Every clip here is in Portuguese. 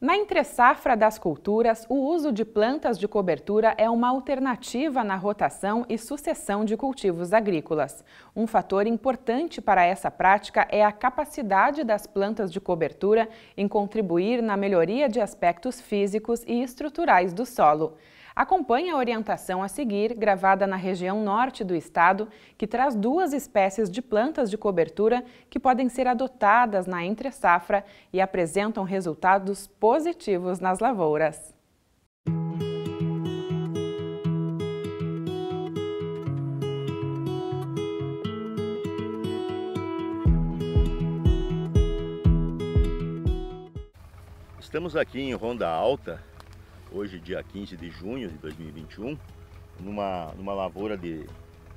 Na entre-safra das culturas, o uso de plantas de cobertura é uma alternativa na rotação e sucessão de cultivos agrícolas. Um fator importante para essa prática é a capacidade das plantas de cobertura em contribuir na melhoria de aspectos físicos e estruturais do solo. Acompanhe a orientação a seguir, gravada na região norte do estado, que traz duas espécies de plantas de cobertura que podem ser adotadas na entre-safra e apresentam resultados positivos nas lavouras. Estamos aqui em Ronda Alta, hoje dia 15 de junho de 2021, numa, numa lavoura de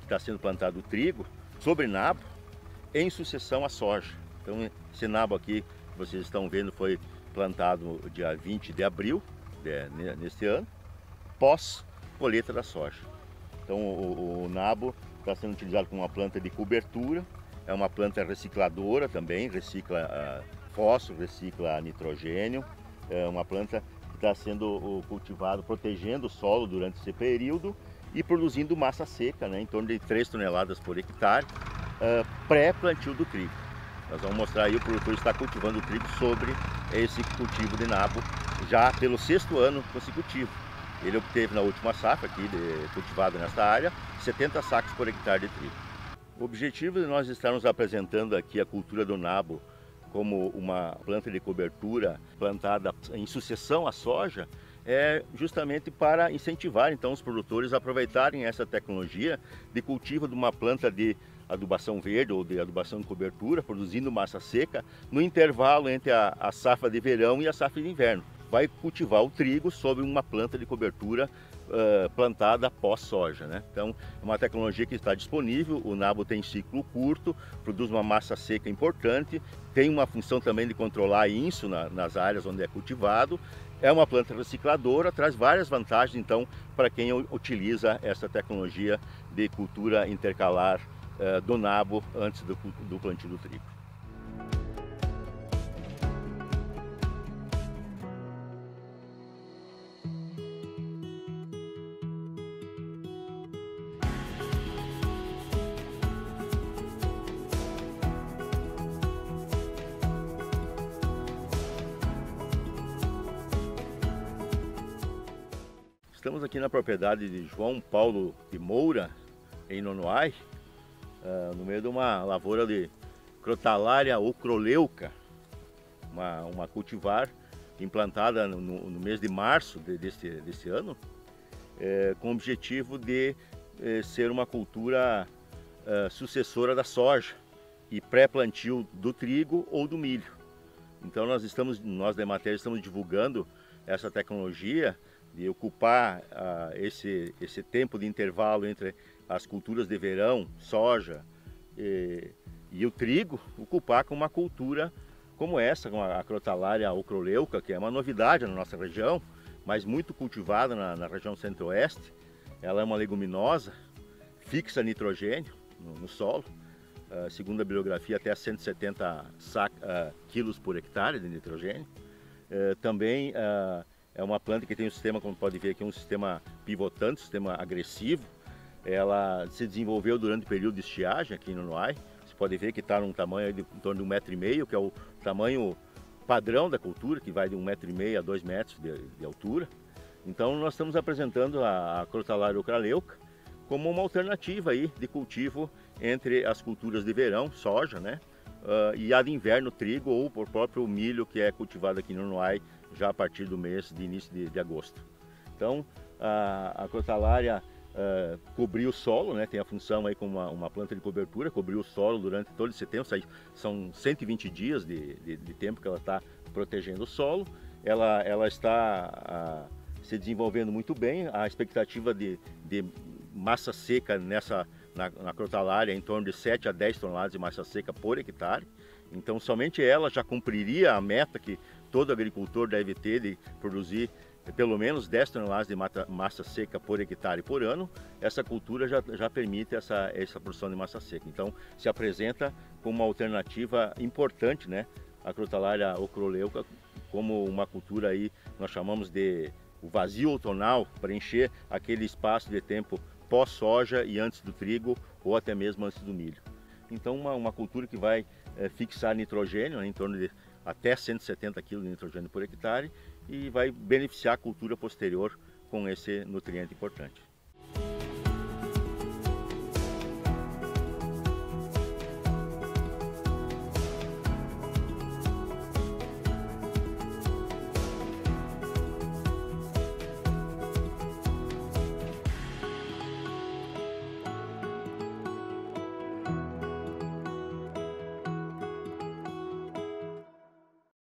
está sendo plantado trigo sobre nabo em sucessão à soja. Então esse nabo aqui que vocês estão vendo foi plantado dia 20 de abril de, neste ano, pós colheita da soja. Então o, o nabo está sendo utilizado como uma planta de cobertura, é uma planta recicladora também, recicla uh, fósforo, recicla nitrogênio, é uma planta está sendo cultivado, protegendo o solo durante esse período e produzindo massa seca, né, em torno de 3 toneladas por hectare, uh, pré-plantio do trigo. Nós vamos mostrar aí o produtor está cultivando o trigo sobre esse cultivo de nabo já pelo sexto ano consecutivo. Ele obteve na última safra aqui de, cultivada nesta área 70 sacos por hectare de trigo. O objetivo de nós estarmos apresentando aqui a cultura do nabo como uma planta de cobertura plantada em sucessão à soja, é justamente para incentivar então os produtores a aproveitarem essa tecnologia de cultivo de uma planta de adubação verde ou de adubação de cobertura, produzindo massa seca, no intervalo entre a, a safra de verão e a safra de inverno. Vai cultivar o trigo sobre uma planta de cobertura uh, plantada pós-soja. Né? Então, é uma tecnologia que está disponível, o nabo tem ciclo curto, produz uma massa seca importante, tem uma função também de controlar inso na, nas áreas onde é cultivado, é uma planta recicladora, traz várias vantagens então para quem utiliza essa tecnologia de cultura intercalar uh, do nabo antes do, do plantio do trigo. Estamos aqui na propriedade de João Paulo de Moura, em Nonoai, uh, no meio de uma lavoura de Crotalária ocroleuca, uma, uma cultivar implantada no, no mês de março de, deste, deste ano, é, com o objetivo de é, ser uma cultura é, sucessora da soja e pré-plantio do trigo ou do milho. Então nós estamos, nós da Emater estamos divulgando essa tecnologia de ocupar uh, esse, esse tempo de intervalo entre as culturas de verão, soja e, e o trigo, ocupar com uma cultura como essa, com a crotalária ocroleuca, que é uma novidade na nossa região, mas muito cultivada na, na região centro-oeste. Ela é uma leguminosa, fixa nitrogênio no, no solo, uh, segundo a bibliografia até 170 sac, uh, quilos por hectare de nitrogênio. Uh, também é uma planta que tem um sistema, como pode ver aqui, um sistema pivotante, um sistema agressivo. Ela se desenvolveu durante o período de estiagem aqui no Noai. Você pode ver que está num tamanho de em torno de um metro e meio, que é o tamanho padrão da cultura, que vai de um metro e meio a dois metros de, de altura. Então nós estamos apresentando a, a Crotalária ocraleuca como uma alternativa aí de cultivo entre as culturas de verão, soja, né? Uh, e a de inverno, trigo ou o próprio milho que é cultivado aqui no Noai já a partir do mês de início de, de agosto. Então, a, a crotalária uh, cobriu o solo, né, tem a função aí como uma, uma, planta de cobertura, cobriu o solo durante todo esse tempo, são 120 dias de, de, de tempo que ela está protegendo o solo. Ela, ela está se desenvolvendo muito bem, a expectativa de, de massa seca nessa na, na crotalária em torno de 7 a 10 toneladas de massa seca por hectare. Então somente ela já cumpriria a meta que todo agricultor deve ter de produzir pelo menos 10 toneladas de mata, massa seca por hectare por ano, essa cultura já, já permite essa, essa produção de massa seca. Então, se apresenta como uma alternativa importante, né, a crotalária ocroleuca como uma cultura aí, nós chamamos de o vazio outonal, preencher aquele espaço de tempo pós-soja e antes do trigo ou até mesmo antes do milho. Então uma, uma cultura que vai é, fixar nitrogênio, né, em torno de até 170 kg de nitrogênio por hectare e vai beneficiar a cultura posterior com esse nutriente importante.